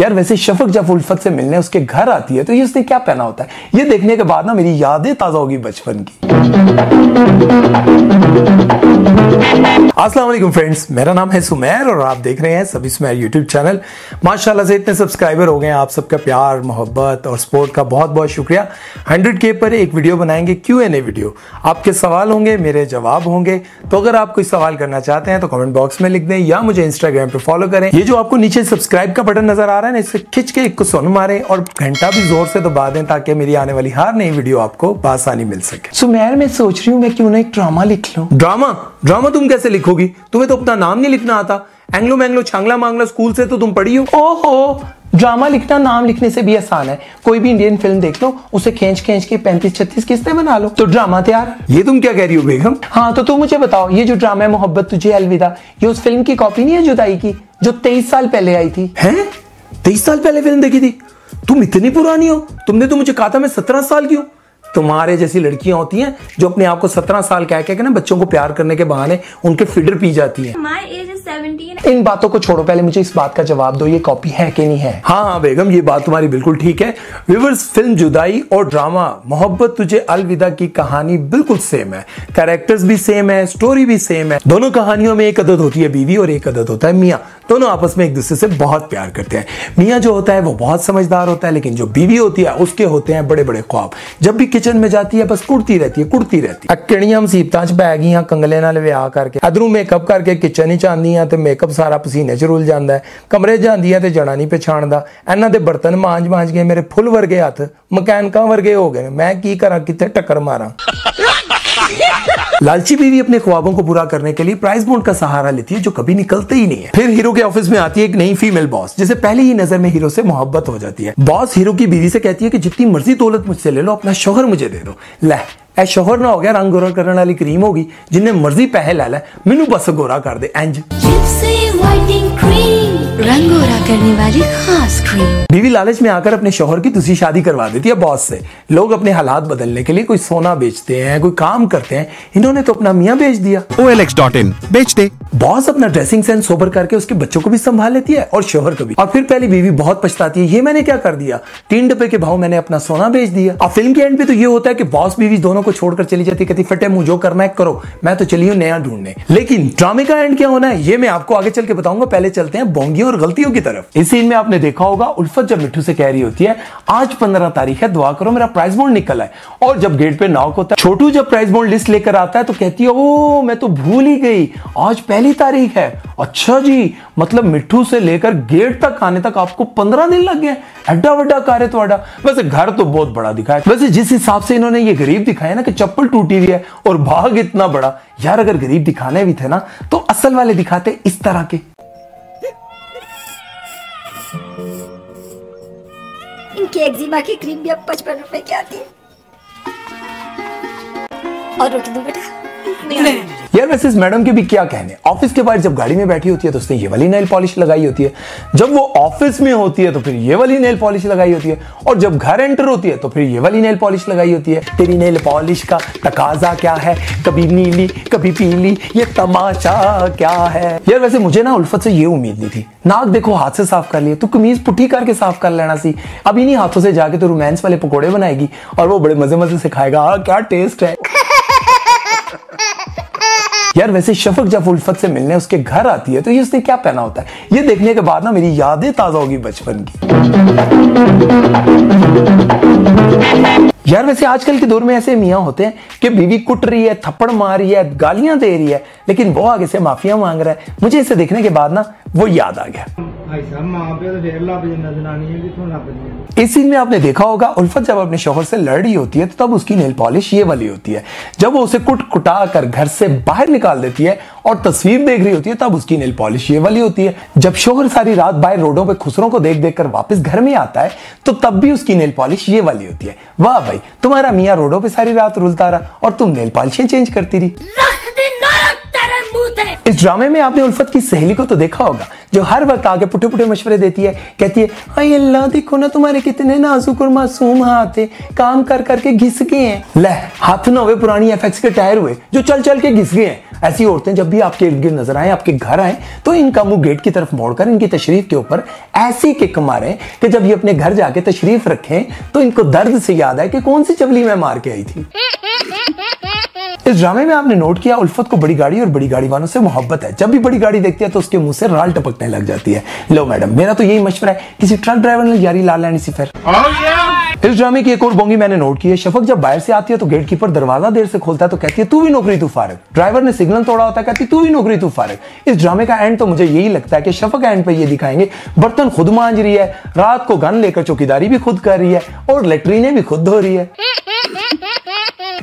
यार, वैसे शफक जब उल्फत से मिलने उसके घर आती है तो ये उसने क्या पहना होता है? ये देखने के बाद ना मेरी यादें ताज़ा होगी बचपन की। असलम फ्रेंड्स, मेरा नाम है सुमेर और आप देख रहे हैं सभी सुमेर यूट्यूब चैनल। माशाल्लाह से इतने सब्सक्राइबर हो गए हैं आप सबका प्यार, मोहब्बत और सपोर्ट का बहुत बहुत शुक्रिया। 100 के पर एक वीडियो बनाएँगे क्यू एन ए वीडियो आपके सवाल होंगे, मेरे जवाब होंगे। तो अगर आप कोई सवाल करना चाहते हैं तो कमेंट बॉक्स में लिख दें या मुझे इंस्टाग्राम पर फॉलो करें। ये जो आपको नीचे सब्सक्राइब का बटन नज़र आ रहा है ना इसे खिंच के एक को सुन मारे और घंटा भी ज़ोर से दबा दें ताकि मेरी आने वाली हर नई वीडियो आपको बासानी मिल सके। सुमेर मैं सोच रही हूँ मैं क्यों ना एक ड्रामा लिख लूँ। ड्रामा? ड्रामा तुम कैसे लिखोगी? तुम्हें तो अपना नाम नहीं लिखना आता। एंग्लो मैंग्लो छांगला मांगला स्कूल से तो तुम पढ़ी हो। ओहो ड्रामा लिखना नाम लिखने से भी आसान है। कोई भी इंडियन फ़िल्म देख लो उसे खींच खींच के पैंतीस छत्तीस किस्तें बना लो। तो ड्रामा तैयार ये तुम क्या कह रही हो बेगम? हाँ तो तुम मुझे बताओ ये जो ड्रामा है मोहब्बत तुझे अलविदा ये उस फ़िल्म की कॉपी नहीं है जुदाई की जो तेईस साल पहले आई थी? हैं? तेईस साल पहले फ़िल्म देखी थी। तुम इतनी पुरानी हो, तुमने तो मुझे कहा था मैं सत्रह साल की हूँ। तुम्हारे जैसी लड़कियाँ होती हैं जो अपने आप को सत्रह साल कह के ना बच्चों को प्यार करने के बहाने उनके फिडर पी जाती है। 17 इन बातों को छोड़ो पहले मुझे इस बात का जवाब दो ये कॉपी है कि नहीं है? हाँ हाँ बेगम ये बात तुम्हारी बिल्कुल ठीक है। विवर्स फ़िल्म जुदाई और ड्रामा मोहब्बत तुझे अलविदा की कहानी बिल्कुल सेम है। कैरेक्टर्स भी सेम है स्टोरी भी सेम है। दोनों कहानियों में एक अदद होती है बीवी और एक अदद होता है मियाँ। दोनों आपस में एक दूसरे से बहुत प्यार करते हैं। मियाँ जो होता है वो बहुत समझदार होता है लेकिन जो बीवी होती है उसके होते हैं बड़े बड़े ख्वाब। जब भी किचन में जाती है बस कुड़ती रहती है कुड़ती रहती है। अकड़ियाँ मुसीबत कंगले नाल विआह करके अदरू मेकअप करके किचन ही चाहनी ਚਾਂਦੀਆਂ ਤੇ ਮੇਕਅਪ ਸਾਰਾ ਪਸੀਨੇ ਚ ਰੁਲ ਜਾਂਦਾ ਹੈ ਕਮਰੇ ਜਾਂਦੀਆਂ ਤੇ ਜਣਾ ਨਹੀਂ ਪਛਾਣਦਾ ਇਹਨਾਂ ਦੇ ਬਰਤਨ ਮਾਂਜ ਮਾਂਜ ਕੇ ਮੇਰੇ ਫੁੱਲ ਵਰਗੇ ਹੱਥ ਮਕੈਨਿਕਾਂ ਵਰਗੇ ਹੋ ਗਏ ਨੇ ਮੈਂ ਕੀ ਕਰਾਂ ਕਿੱਥੇ ਟੱਕਰ ਮਾਰਾਂ लालची बीवी अपने ख्वाबों को पूरा करने के लिए प्राइस बॉन्ड का सहारा लेती है जो कभी निकलते ही नहीं है फिर हीरो के ऑफिस में आती है एक नई फीमेल बॉस जिसे पहली ही नजर में हीरो से मोहब्बत हो जाती है बॉस हीरो की बीवी से कहती है कि जितनी मर्जी दौलत मुझसे ले लो अपना शोहर मुझे दे दो ले ਇਹ ਸ਼ੋਹਰ ਨਾ ਹੋ ਗਿਆ, ਰੰਗ ਗੋਰਾ ਕਰਨ ਵਾਲੀ ਕਰੀਮ ਹੋ ਗਈ, ਜਿੰਨੇ ਮਰਜ਼ੀ ਪੈਸੇ ਲੈ ਲੈ, ਮੈਨੂੰ ਬਸ ਗੋਰਾ ਕਰ ਦੇ, ਇੰਜ Gypsy whitening cream. करने वाली खास क्रीम बीवी लालच में आकर अपने शोहर की दूसरी शादी करवा देती है बॉस से। लोग अपने हालात बदलने के लिए कोई सोना बेचते हैं कोई काम करते हैं। इन्होंने तो अपना मियाँ बेच दिया। OLX.in बेच दे। बॉस अपना ड्रेसिंग सेंस सोबर करके उसके बच्चों को भी संभाल लेती है और शोहर को भी। और फिर पहली बीवी बहुत पछताती है ये मैंने क्या कर दिया? तीन डब्बे के भाव मैंने अपना सोना बेच दिया। और फ़िल्म के एंड पे तो ये होता है कि बॉस बीवी दोनों को छोड़कर चली जाती है कहती फटे मुँह जो करना है करो मैं तो चली हूँ नया ढूँढने। लेकिन ड्रामे का एंड क्या होना है ये मैं आपको आगे चल के बताऊँगा। पहले चलते हैं बोंगियों और गलतियों की तरफ़। इस सीन में आपने देखा होगा, उल्फत जब मिट्टू से कह रही होती है, आज पंद्रह तारीख है, दुआ करो, मेरा प्राइस बॉन्ड निकल है. और जब गेट पे नॉक होता है, छोटू जब प्राइस बॉन्ड लिस्ट लेकर आता है तो कहती है ओ मैं तो भूल ही गई, आज पहली तारीख है। अच्छा जी मतलब मिट्टू से लेकर गेट तक आने तक आपको पंद्रह दिन लग गए, एड्डा वड्डा कार्य थोड़ा वैसे घर तो बहुत बड़ा दिखाया। वैसे जिस हिसाब से इन्होंने ये गरीब दिखाया ना कि चप्पल टूटी हुई है और भाग इतना बड़ा, यार अगर गरीब दिखाने भी थे ना तो असल वाले दिखाते इस तरह के। इनकी एक्जिमा की क्रीम भी अब पचपन रुपए की आती है। और रोटी दूँ बेटा? यार वैसे इस मैडम के भी क्या कहने? ऑफ़िस के बाहर जब गाड़ी में बैठी होती है तो उसने ये वाली नेल पॉलिश लगाई होती है। जब वो ऑफ़िस में होती है तो फिर ये वाली नेल पॉलिश लगाई होती है। और जब घर एंटर होती है तो फिर ये वाली नेल पॉलिश लगाई होती है। तेरी नेल पॉलिश का तकाजा क्या है? कभी नीली, कभी पीली, ये तमाचा क्या है? यार वैसे मुझे ना उल्फत से ये उम्मीद नहीं थी। नाक देखो हाथ से साफ़ कर लिए तो कमीज पुट्ठी करके साफ़ कर लेना सी। अब इन्हीं हाथों से जाके तो रोमांस वाले पकौड़े बनाएगी और वो बड़े मज़े मज़े से खाएगा हाँ क्या टेस्ट है। यार, वैसे शफक जब उल्फत से मिलने उसके घर आती है तो ये उसने क्या पहना होता है? ये देखने के बाद ना मेरी यादें ताज़ा होगी बचपन की। यार, वैसे आजकल के दौर में ऐसे मियाँ होते हैं कि बीवी कुट रही है, थप्पड़ मार रही है, गालियाँ दे रही है, लेकिन वो आगे से माफिया मांग रहा है। मुझे इसे देखने के बाद ना वो याद आ गया। इस सीन में आपने देखा होगा उल्फत जब अपने शोहर से लड़ रही होती है तो तब उसकी नेल पॉलिश ये वाली होती है। जब वो उसे कुट कुटा कर घर से बाहर निकाल देती है और तस्वीर देख रही होती है तब उसकी नेल पॉलिश ये वाली होती है। जब शोहर सारी रात बाहर रोडों पे खुसरों को देख देख कर वापस घर में आता है तो तब भी उसकी नेल पॉलिश ये वाली होती है। वाह भाई तुम्हारा मियाँ रोडो पे सारी रात रुलता रहा और तुम नेल पॉलिशें चेंज करती रही भूत है। इस ड्रामे में आपने उल्फत की सहेली को तो देखा होगा जो हर वक्त आगे पुटे पुटे मशवरे देती है। कहती है अरे अल्लाह देखो ना तुम्हारे कितने नाजुक और मासूम हाथ है। काम कर करके घिस गए हैं। ले हाथ ना हुए पुरानी एफ़ के टायर हुए जो चल चल के घिस गए हैं। ऐसी औरतें जब भी आपके इर्द गिर्द नज़र आए आपके घर आए तो इनका मुँह गेट की तरफ़ मोड़कर इनकी तशरीफ़ के ऊपर ऐसी किक मारे कि जब ये अपने घर जाके तशरीफ़ रखें तो इनको दर्द से याद आए कि कौन सी चबली मैं मार के आई थी। इस ड्रामे में आपने नोट किया उल्फत को बड़ी गाड़ी और बड़ी गाड़ी वालों से मोहब्बत है। जब भी बड़ी गाड़ी देखती है तो उसके मुँह से राल टपकने लग जाती है। लो मैडम मेरा तो यही मशवरा है किसी ट्रक ड्राइवर ने यारी ला लेनी सी फिर। इस ड्रामे की एक और बोंगी मैंने नोट की है। शफक जब बाहर से आती है तो गेट कीपर दरवाज़ा देर से खोलता है तो कहती है तू भी नौकरी तू फारग। ड्राइवर ने सिग्नल तोड़ा होता है कहती तू भी नौकरी तू फारग। इस ड्रामे का एंड तो मुझे यही लगता है कि शफक एंड पे ये दिखाएँगे। बर्तन खुद मांज रही है रात को गन लेकर चौकीदारी भी खुद कर रही है और लेटरीने भी खुद धो रही है।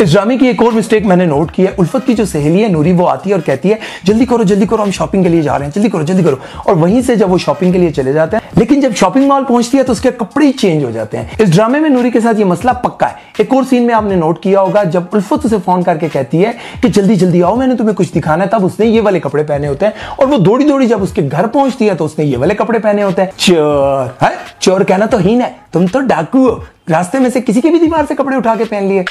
इस ड्रामे की एक और मिस्टेक मैंने नोट की है। उल्फत की जो सहेली है, नूरी, वो आती है और कहती है, जल्दी करो जल्दी करो, हम शॉपिंग के लिए जा रहे हैं। जल्दी करो जल्दी करो। और वहीं से जब वो शॉपिंग के लिए चले जाते हैं, लेकिन जब शॉपिंग मॉल पहुँचती है तो उसके कपड़े चेंज हो जाते हैं। इस ड्रामे में नूरी के साथ ये मसला पक्का है। एक और सीन में आपने नोट किया होगा, जब उल्फत उसे फ़ोन करके कहती है कि, जल्दी जल्दी आओ, मैंने तुम्हें कुछ दिखाना है। तब उसने ये वाले कपड़े पहने होते हैं और वो दौड़ी दौड़ी जब उसके घर पहुँचती है तो उसने ये वाले कपड़े पहने होते हैं। चोर, है? चोर कहना तो ही है। तुम तो डाकू हो। रास्ते में से किसी के भी दीवार से कपड़े उठा के पहन लिए।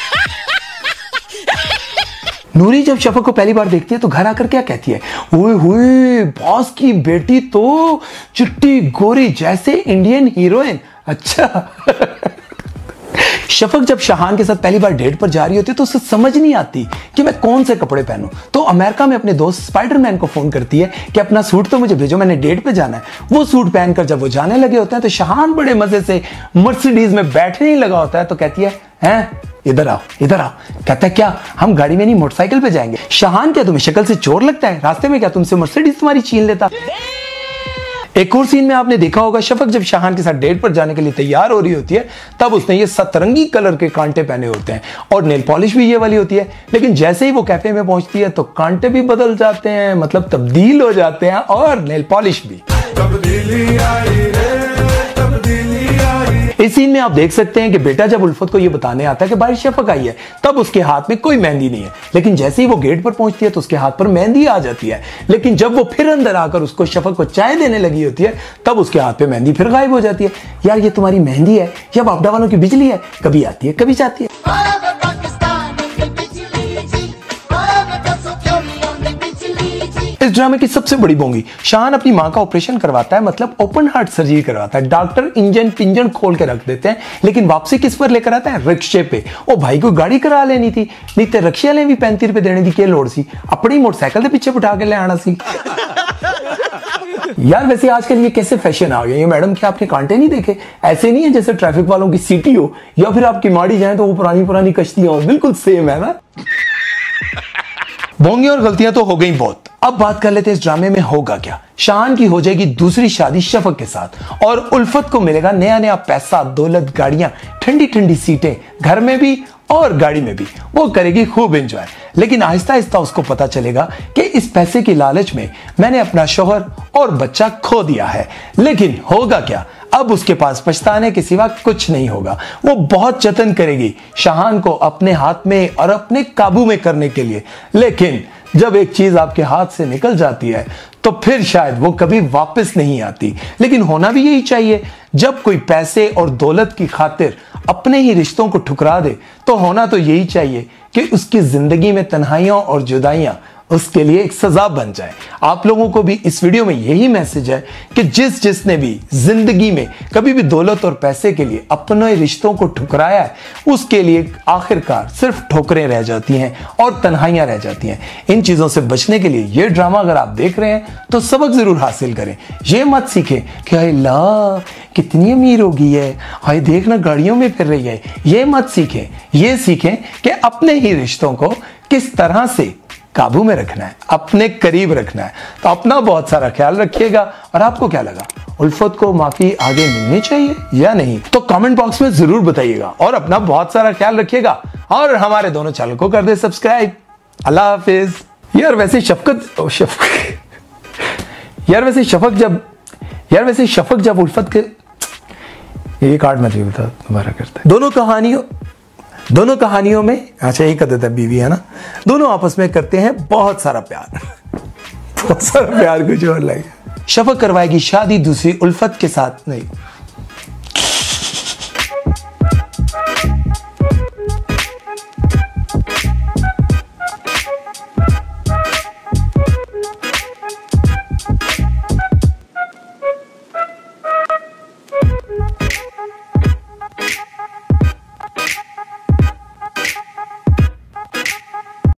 नूरी जब शफक को पहली बार देखती है तो घर आकर क्या कहती है? ओए हुए, बॉस की बेटी तो चिट्टी गोरी जैसे इंडियन हीरोइन। अच्छा। शफक जब शाहान के साथ पहली बार डेट पर जा रही होती है तो उसे समझ नहीं आती कि मैं कौन से कपड़े पहनूं। तो अमेरिका में अपने दोस्त स्पाइडरमैन को फ़ोन करती है कि अपना सूट तो मुझे भेजो, मैंने डेट पे जाना है। वो सूट पहनकर जब वो जाने लगे होते हैं तो शाहान बड़े मज़े से मर्सिडीज में बैठने ही लगा होता है तो कहती है, हैं? इधर आओ इधर आओ। कहता है, क्या हम गाड़ी में नहीं, मोटरसाइकिल पे जाएँगे? शाहान क्या तुम्हें? शक्ल से चोर लगता है? रास्ते में क्या तुमसे मर्सिडीज तुम्हारी छीन लेता? एक और सीन में आपने देखा होगा, शफक जब शाहान के साथ डेट पर जाने के लिए तैयार हो रही होती है, तब उसने ये सतरंगी कलर के कांटे पहने होते हैं और नेल पॉलिश भी ये वाली होती है। लेकिन जैसे ही वो कैफ़े में पहुँचती है तो कांटे भी बदल जाते हैं मतलब तब्दील हो जाते हैं और नेल पॉलिश भी। इस सीन में आप देख सकते हैं कि बेटा जब उल्फत को यह बताने आता है कि बारिश शफक आई है, तब उसके हाथ में कोई मेहंदी नहीं है। लेकिन जैसे ही वो गेट पर पहुँचती है तो उसके हाथ पर मेहंदी आ जाती है। लेकिन जब वो फिर अंदर आकर उसको शफक को चाय देने लगी होती है, तब उसके हाथ पे मेहंदी फिर गायब हो जाती है। यार, ये तुम्हारी मेहंदी है, या बापडा वालों की बिजली है, कभी आती है, कभी जाती है। ड्रामे की सबसे बड़ी बोंगी? शाहान अपनी माँ का ऑपरेशन करवाता है मतलब ओपन हार्ट सर्जरी करवाता है। डॉक्टर इंजन पिंजन खोल के रख देते हैं, लेकिन वापसी किस पर लेकर आता है? रिक्शे पे। ओ भाई को गाड़ी करा लेनी थी, नहीं तो रिक्शे वाले भी पैंतीस रुपए देने की क्या लोड़ सी? अपनी मोटरसाइकिल के पीछे बिठा के ले आना सी। यार, वैसे आजकल ये कैसे फ़ैशन आ गया? ये मैडम, क्या आपने कांटे नहीं देखे? ऐसे नहीं है जैसे ट्रैफ़िक वालों की सीटी हो, या फिर आपकी माड़ी जाए तो वो पुरानी पुरानी कश्तियाँ हो। बिल्कुल सेम है ना? बोंगी और गलतियाँ तो हो गई बहुत। अब बात कर लेते हैं इस ड्रामे में होगा क्या। शान की हो जाएगी दूसरी शादी शफक के साथ और उल्फत को मिलेगा नया नया पैसा, दौलत, गाड़ियाँ, ठंडी ठंडी सीटें, घर में भी और गाड़ी में भी। वो करेगी खूब एंजॉय लेकिन आहिस्ता आहिस्ता उसको पता चलेगा कि इस पैसे की लालच में मैंने अपना शोहर और बच्चा खो दिया है। लेकिन होगा क्या? अब उसके पास पछताने के सिवा कुछ नहीं होगा। वो बहुत जतन करेगी शाहान को अपने हाथ में और अपने काबू में करने के लिए। लेकिन जब एक चीज़ आपके हाथ से निकल जाती है तो फिर शायद वो कभी वापस नहीं आती। लेकिन होना भी यही चाहिए, जब कोई पैसे और दौलत की खातिर अपने ही रिश्तों को ठुकरा दे तो होना तो यही चाहिए कि उसकी ज़िंदगी में तन्हाइयों और जुदाइयाँ उसके लिए एक सजा बन जाए। आप लोगों को भी इस वीडियो में यही मैसेज है कि जिस जिसने भी ज़िंदगी में कभी भी दौलत और पैसे के लिए अपने रिश्तों को ठुकराया है, उसके लिए आखिरकार सिर्फ़ ठोकरें रह जाती हैं और तन्हाइयाँ रह जाती हैं। इन चीज़ों से बचने के लिए ये ड्रामा अगर आप देख रहे हैं तो सबक ज़रूर हासिल करें। ये मत सीखें कि अल्लाह, कितनी अमीर होगी है हाय देखना गाड़ियों में फिर रही है। ये मत सीखें। ये सीखें कि अपने ही रिश्तों को किस तरह से काबू में रखना है, अपने करीब रखना है। तो अपना बहुत सारा ख्याल रखिएगा। और आपको क्या लगा? उल्फत को माफ़ी आगे मिलनी चाहिए या नहीं? तो कमेंट बॉक्स में ज़रूर बताइएगा और अपना बहुत सारा ख्याल रखिएगा। और हमारे दोनों चैनल को कर दे सब्सक्राइब अल्लाह हाफिज। यार वैसे शफकत शफक यार वैसे शफक जब, यार वैसे शफक जब उल्फत के, ये कार्ड मत बता, दोबारा करते दोनों कहानियों दोनों कहानियों में अच्छा यही कहते थे बीवी है ना, दोनों आपस में करते हैं बहुत सारा प्यार। बहुत सारा प्यार, कुछ और लगे शफक करवाएगी शादी दूसरी उल्फत के साथ, नहीं।